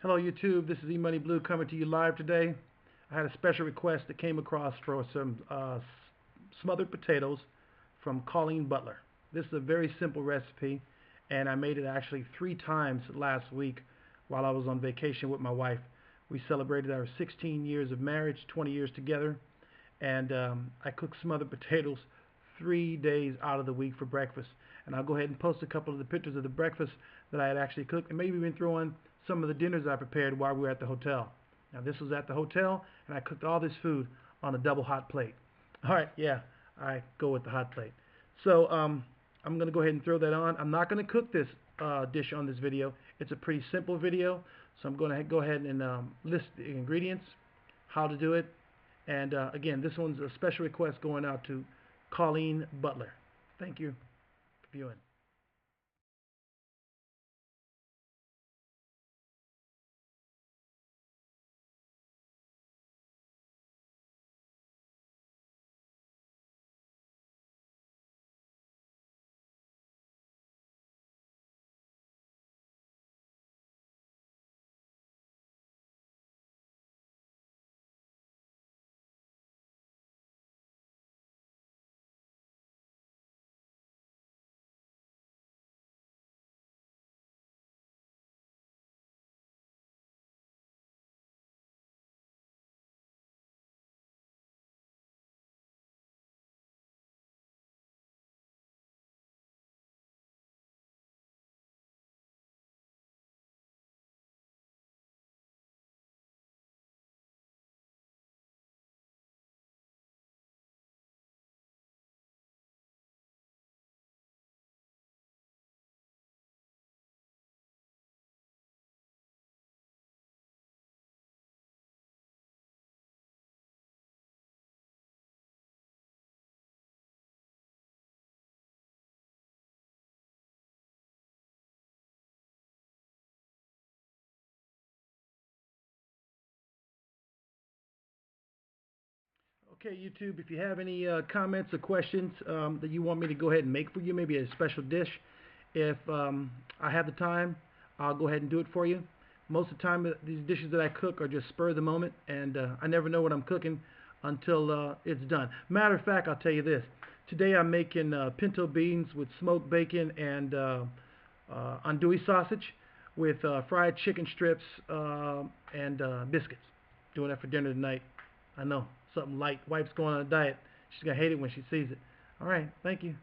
Hello YouTube, this is E-Money Blue coming to you live today. I had a special request that came across for some uh, smothered potatoes from Colleen Butler. This is a very simple recipe and I made it actually three times last week while I was on vacation with my wife. We celebrated our 16 years of marriage, 20 years together, and um, I cooked smothered potatoes three days out of the week for breakfast. And I'll go ahead and post a couple of the pictures of the breakfast that I had actually cooked and maybe even throw in some of the dinners I prepared while we were at the hotel. Now this was at the hotel, and I cooked all this food on a double hot plate. All right, yeah, I go with the hot plate. So um, I'm going to go ahead and throw that on. I'm not going to cook this uh, dish on this video. It's a pretty simple video, so I'm going to go ahead and um, list the ingredients, how to do it, and uh, again, this one's a special request going out to Colleen Butler. Thank you for viewing. Okay, YouTube, if you have any uh, comments or questions um, that you want me to go ahead and make for you, maybe a special dish, if um, I have the time, I'll go ahead and do it for you. Most of the time, uh, these dishes that I cook are just spur of the moment, and uh, I never know what I'm cooking until uh, it's done. Matter of fact, I'll tell you this. Today I'm making uh, pinto beans with smoked bacon and uh, uh, andouille sausage with uh, fried chicken strips and uh, biscuits. Doing that for dinner tonight. I know something light. Wife's going on a diet. She's going to hate it when she sees it. All right. Thank you.